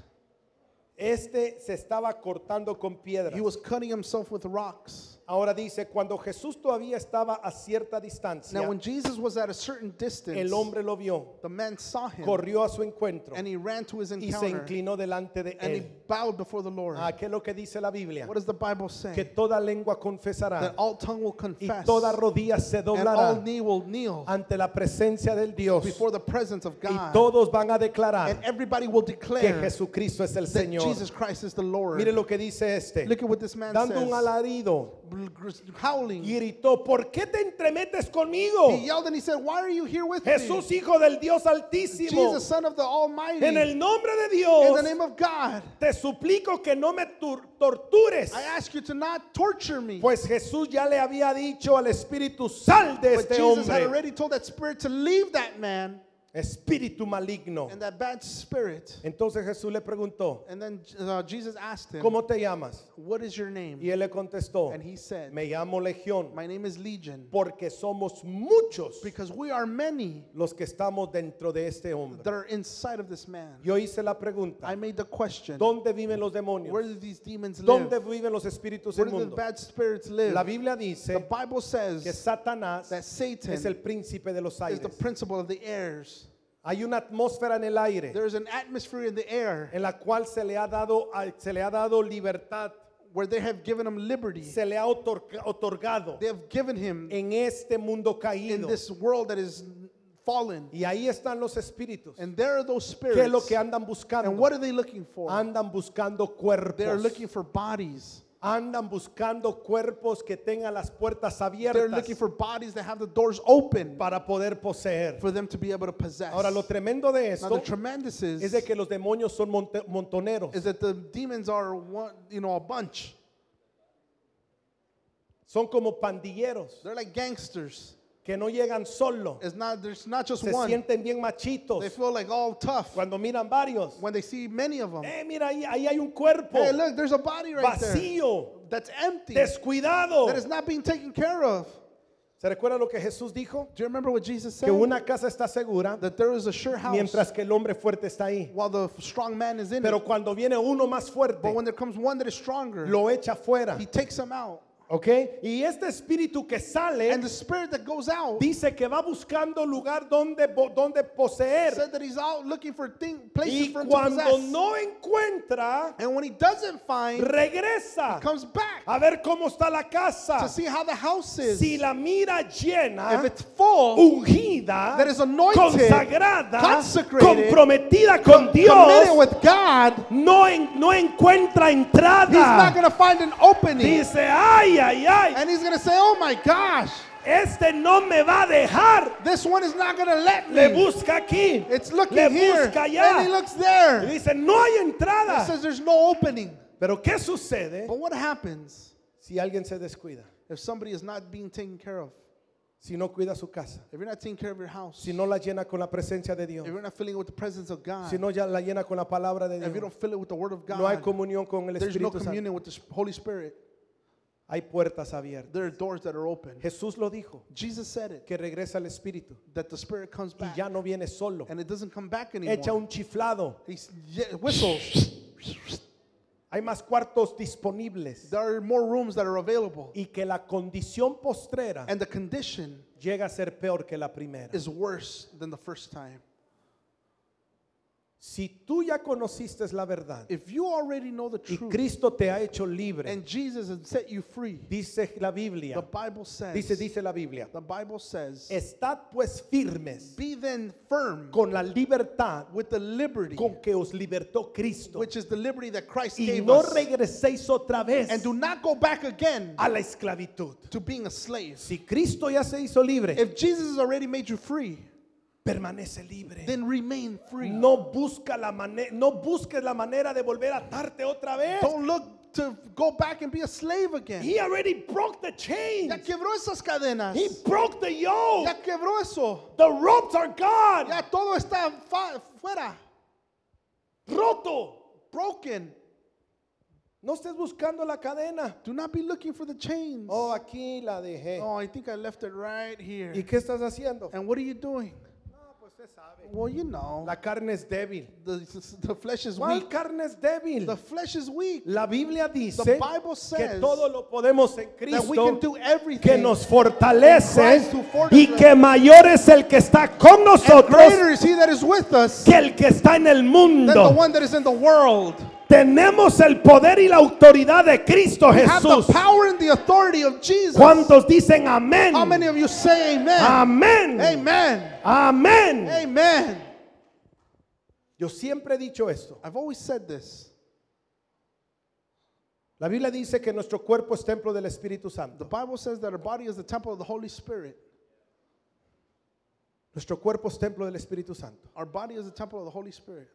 Este se estaba cortando con piedras. He was cutting himself with rocks. Ahora dice, cuando Jesús todavía estaba a cierta distancia, Now, when Jesus was at a certain distance, el hombre lo vio, the man saw him corrió a su encuentro and he ran to his y se encounter inclinó delante de and he él. bowed before the Lord. Ah, ¿qué es lo que dice la Biblia? What does the Bible Que say? toda lengua confesará That all tongue will y confess toda rodilla se and all doblará knee will kneel ante la presencia del Dios before the presence of y God. todos van a declarar And everyrill will que declare Jesucristo es el that Señor. Jesus Christ is the Lord. Mire lo que dice este, Look at what this man dando un says. alarido Howling. y gritó, ¿por qué te entremetes conmigo? He yelled and he said, Why are you here with Jesús, me? hijo del Dios altísimo, Jesus, Son of the Almighty. en el nombre de In Dios, the name of God, te suplico que no me tur- tortures. I ask you to not torture me. Pues Jesús ya le había dicho al Espíritu, sal de But este Jesus had hombre. already told that spirit to leave that man Espíritu maligno. and that bad spirit. Entonces Jesús le preguntó, And then uh, Jesus asked him, ¿cómo te llamas? What is your name? Y él le contestó, And he said, me llamo Legión, My name is Legion. porque somos muchos Because we are many los que estamos dentro de este hombre. that are inside of this man. Yo hice la pregunta, I made the question ¿dónde viven los demonios? Where do these demons ¿Dónde live? viven los espíritus Where do the inmundos? bad spirits live? La Biblia The dice Bible que says Satanás that Satan es el príncipe de los is the aires. principle of the. Hay una atmósfera en el aire There is an atmosphere in the air en la cual se le ha dado, se le ha dado libertad, where they have given him liberty. se le ha otor- otorgado They have given him en este mundo in caído. this world that is fallen. Y ahí están los espíritus. And there are those ¿Qué es lo spirits. que andan And buscando? what are they looking for? Andan buscando They are cuerpos. looking for bodies. Andan buscando cuerpos que tengan las puertas They're abiertas looking for bodies that have the doors open para poder poseer. for them to be able to possess. Ahora, lo tremendo de Now, esto the tremendous is, es de que los demonios son monte- montoneros. is that the demons are one, you know, a bunch. Son como pandilleros They're like gangsters. Que no llegan solo. It's not there's not just Se one. sienten bien machitos They feel like all tough cuando miran varios. when they see many of them. Eh, mira, ahí, ahí hay un cuerpo Hey, look, there's a body right there vacío, that's empty, descuidado. that is not being taken care of. ¿Se recuerda lo que Jesús dijo? Do you remember what Jesus said? Que una casa está segura that there is a sure house mientras que el hombre fuerte está ahí. while the strong man is in Pero it. cuando viene uno más fuerte, But when there comes one that is stronger, lo echa fuera. he takes them out. ¿Ok? Y este espíritu que sale And the spirit that goes out dice que va buscando lugar donde, donde poseer. said that he's out looking for thing, places Y for him to cuando possess. no encuentra, and when he doesn't find, regresa comes back a ver cómo está la to casa. see how the house is. Si la mira llena, if it's full, ungida, that is anointed, consagrada, consecrated, comprometida con Dios, with God, no, en- no encuentra he's not entrada. going to find an opening. Dice, ay, ay, ay, and he's going to say, oh my gosh, este no me va a dejar. this one is not going to let Le me. busca aquí, It's looking le here, busca and he allá. looks there. Y dice, no hay entrada. says there's no opening. Pero ¿qué sucede But what happens si alguien se descuida? if somebody is not being taken care of? Si no cuida su casa, If you're not taking care of your house, si no la llena con la presencia de Dios, if you're not filling it with the presence of God, si no ya la llena con la palabra de if you Dios, don't fill it with the Word of God, no hay comunión con el there's no Espíritu Santo. communion with the Holy Spirit. Hay puertas abiertas. There are doors that are open. Jesús lo dijo, Jesus said it, que regresa el Espíritu that the Spirit comes y back ya no viene solo. and it doesn't come back Echa anymore. un chiflado. He whistles. Hay más cuartos disponibles There are more rooms that are available. y que la condición postrera And the condition llega a ser peor que la primera. is worse than the first time. Si tú ya conociste la verdad If you already know the y truth Cristo te ha hecho libre, and Jesus has set you free, dice la Biblia, the Bible says, dice, dice la Biblia, the Bible says, estad pues firmes be then firm con la libertad with the liberty, con que os libertó Cristo which is the liberty that Christ y gave no us, regreséis otra vez and do not go back again a la esclavitud. to being a slave. Si Cristo ya se hizo libre, If Jesus has already made you free, permanece libre. then remain free. No busca la manera, no busques la manera de volver a atarte otra vez. Don't look to go back and be a slave again. He already broke the chains. Ya quebró esas cadenas. He broke the yoke. Ya quebró eso. The ropes are gone. Ya todo está fuera. roto. broken. No estés buscando la cadena. Do not be looking for the chains. Oh, aquí la dejé. Oh, I think I left it right here. ¿Y qué estás haciendo? And what are you doing? Sabe. Well, you know, La carne es débil. the, the flesh is ¿Cuál weak. carne es débil? The flesh is weak. La Biblia dice The Bible que says todo lo podemos en That we can Cristo do everything. que nos fortalece Christ who fortifies y que mayor es el que está con And nosotros greater is he that is with us que el que está en el than the mundo. one that is in the world. Tenemos el poder y la autoridad de Cristo the Jesús. power and the authority of Jesus. ¿Cuántos dicen amén? How many of you say amen? Amén. Amén. Amen. Yo siempre he dicho esto. I've always said this. La Biblia dice que nuestro cuerpo es templo del Espíritu The Santo. Bible says that our body is the temple of the Holy Spirit. Nuestro cuerpo es templo del Espíritu Santo. Our body is the temple of the Holy Spirit.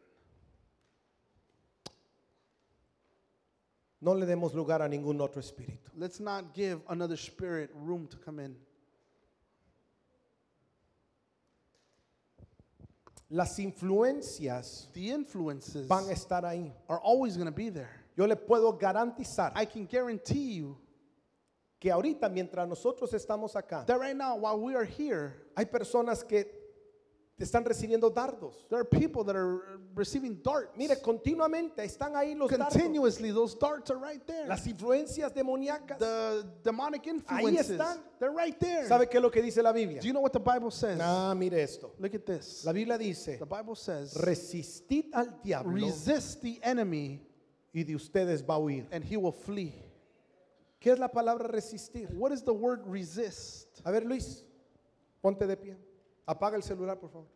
No le demos lugar a ningún otro espíritu. Let's not give another spirit room to come in. Las influencias The influences van a estar ahí. are always going to be there. Yo le puedo garantizar I can guarantee you que ahorita mientras nosotros estamos acá, that right now, while we are here, hay personas que están recibiendo dardos. there are people that are receiving darts. Mire, continuamente están ahí los dardos. Continuously, those darts are right there. Las influencias demoníacas. The demonic influences, están. they're right there. ¿Sabe qué es lo que dice la Biblia? Do you know what the Bible says? Ah, mire esto. Look at this. La Biblia dice, The Bible says, resistid al diablo resist the enemy y de ustedes va a huir. and he will flee. ¿Qué es la palabra resistir? What is the word resist? A ver, Luis, ponte de pie. Apaga el celular, por favor.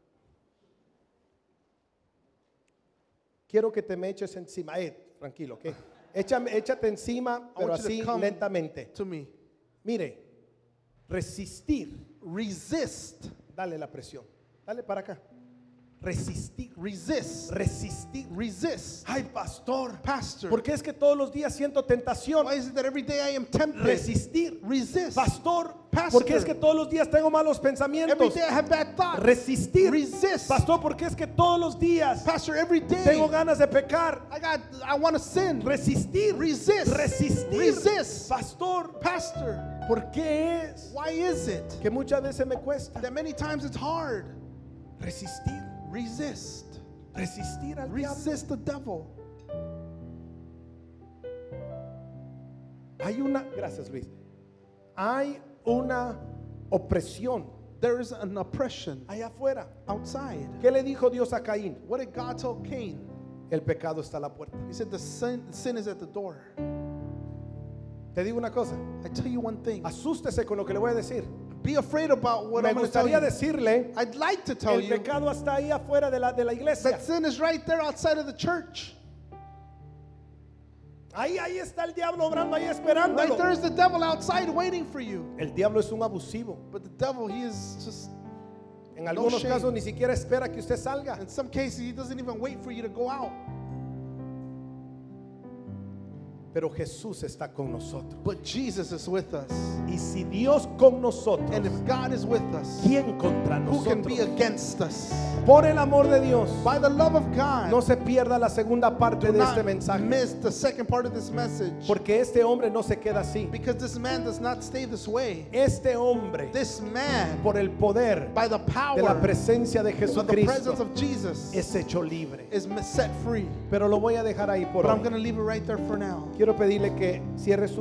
Quiero que te me eches encima. Eh, tranquilo, ¿ok? Échame, échate encima, pero así lentamente. To me. Mire, resistir. Resist. Dale la presión. Dale para acá. Resistir. Resist. Resistir. Resist. Ay, pastor. Pastor. Porque es que todos los días siento tentación. Why is it that every day I am tempted? Resistir. Resist. Pastor. Pastor. Porque es que todos los días tengo malos Every pensamientos. day I have bad thoughts. Resistir. Resist. Pastor, porque es que todos los días Pastor, every day tengo ganas de pecar. I got I want to sin. Resistir. Resist. Resistir. Resist. Pastor, Pastor, ¿por qué es why is it que muchas veces me cuesta that many times it's hard? resistir? Resist. Resistir al diablo. Resist the devil. Hay una, gracias Luis. Hay una opresión There is an oppression allá afuera. outside. ¿Qué le dijo Dios a Caín? What did God tell Cain? El pecado está a la puerta. He said the sin, sin is at the door. Te digo una cosa, I tell you one thing. asústese con lo que le voy a decir. Be afraid about what Me I'm going to tell gustaría you. decirle, I'd like to tell el you pecado está ahí afuera de la, de la iglesia. that sin is right there outside of the church. Ahí, ahí está el diablo obrando ahí Right esperándolo. there is the devil outside waiting for you. El diablo es un abusivo. But the devil, he is just, En algunos shame. casos ni siquiera espera que usted salga. in some cases, he doesn't even wait for you to go out. Pero Jesús está con nosotros. But Jesus is with us. Y si Dios con nosotros, And if God is with us, ¿quién contra who can be nosotros? against us? Por el amor de Dios, By the love of God, no se pierda la segunda parte do de este not mensaje. miss the second part of this message. Porque este hombre no se queda así. Because this man does not stay this way. Este hombre, This man, por el poder by the de power la presencia de of the presence Jesucristo, of Jesus, es hecho libre. is set free. Pero lo voy a dejar ahí por But I'm hoy. going to leave it right there for now. Quiero pedirle que cierre su